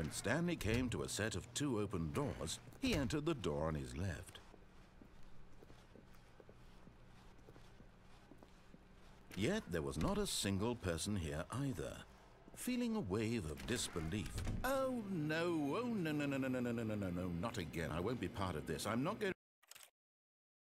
When Stanley came to a set of two open doors, he entered the door on his left. Yet there was not a single person here either. Feeling a wave of disbelief. Oh no, oh no, no, no, no, no, no, no, no, no, not again. I won't be part of this. I'm not going